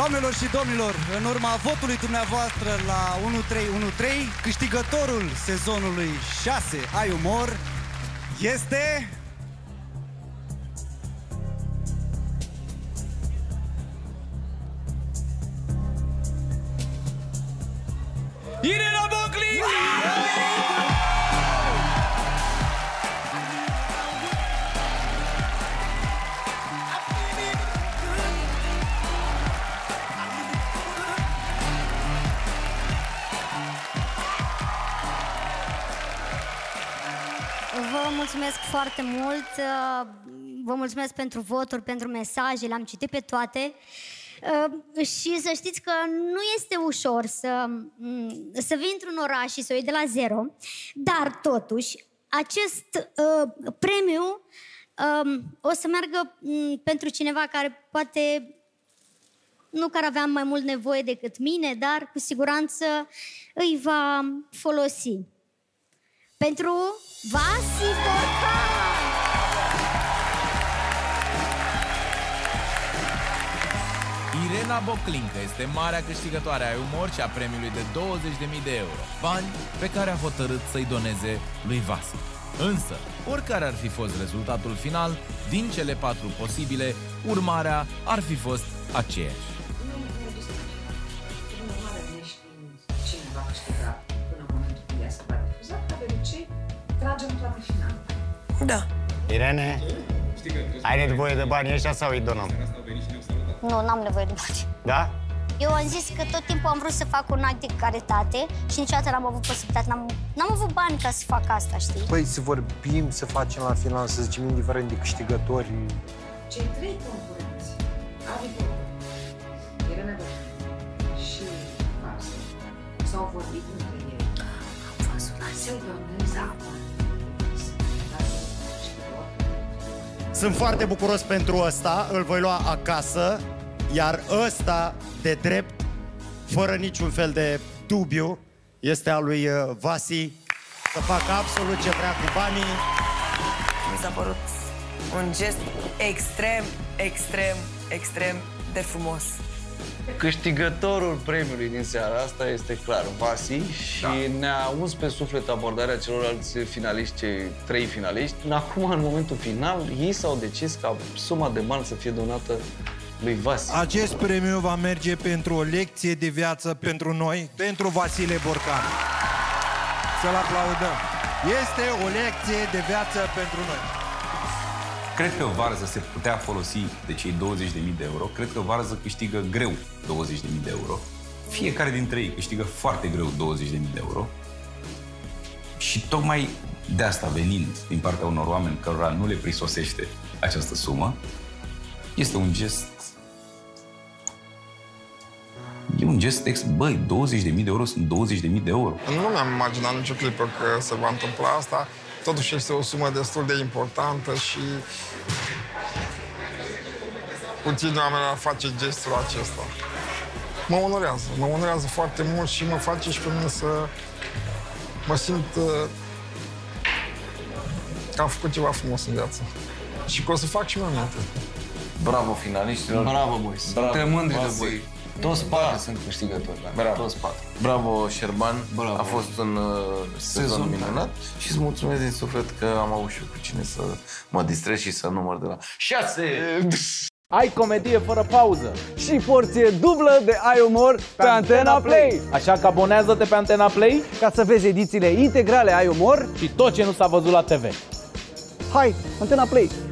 Doamnelor și domnilor, în urma votului dumneavoastră la 1313, câștigătorul sezonului 6 Ai Umor este... Irina Vă mulțumesc foarte mult. uh, Vă mulțumesc pentru voturi, pentru mesaje, le-am citit pe toate. Uh, Și să știți că nu este ușor să, mm, să vii într-un oraș și să o iei de la zero, dar totuși acest uh, premiu um, o să meargă mm, pentru cineva care poate nu care aveam mai mult nevoie decât mine, dar cu siguranță îi va folosi. Pentru Vasi Borcan! Irena Boclincă este marea câștigătoare a umor și a premiului de 20.000 de euro. Bani pe care a hotărât să-i doneze lui Vasi. Însă, oricare ar fi fost rezultatul final, din cele patru posibile, urmarea ar fi fost aceeași. Da. Irene, ai nevoie de banii ăștia sau îi donăm? Nu, n-am nevoie de bani. Da? Eu am zis că tot timpul am vrut să fac un act de caritate și niciodată n-am avut posibilitate, n-am, n-am avut bani ca să fac asta, știi? Păi să vorbim, să facem la final, să zicem indiferent de câștigători. Cei trei concurenți, Adi Borcan, Irene Boclan și Varsa, s-au vorbit între ei. Am văzut la Se doneze Sunt foarte bucuros pentru ăsta, îl voi lua acasă, iar ăsta, de drept, fără niciun fel de dubiu, este al lui uh, Vasi să facă absolut ce vrea cu banii. Mi s-a părut un gest extrem, extrem, extrem de frumos. Câștigătorul premiului din seara asta este clar Vasi și da. ne-a uns pe suflet abordarea celorlalți finaliști, cei trei finaliști. Acum, în momentul final, ei s-au decis ca suma de bani să fie donată lui Vasi. Acest premiu va merge pentru o lecție de viață pentru noi, pentru Vasile Borcan. Să-l aplaudăm. Este o lecție de viață pentru noi. Cred că Varză se putea folosi de cei 20.000 de euro. Cred că Varză câștigă greu 20.000 de euro. Fiecare dintre ei câștigă foarte greu 20.000 de euro. Și tocmai de asta venind din partea unor oameni cărora nu le prisosește această sumă, este un gest E un gest ex... Băi, 20.000 de euro sunt 20.000 de euro. Nu mi-am imaginat nicio clipă că se va întâmpla asta. Totuși este o sumă destul de importantă și puțini oameni ar face gestul acesta. Mă onorează, mă onorează foarte mult și mă face și pe mine să mă simt uh, că am făcut ceva frumos în viață. Și că o să fac și mai multe. Bravo finaliștilor! Bravo, boys. Bravo, Suntem mândri de Vasi. voi. Toți patru sunt câștigători. Da. Bravo. Toți patru. Bravo, Șerban. Bravo. A fost un uh, sezon Sezon minunat și îți mulțumesc din suflet că am avut și eu cu cine să mă distrez și să număr de la 6. Ai comedie fără pauză și porție dublă de ai umor pe, pe Antena Play. Așa că abonează-te pe Antena Play ca să vezi edițiile integrale ai umor și tot ce nu s-a văzut la TV. Hai, Antena Play!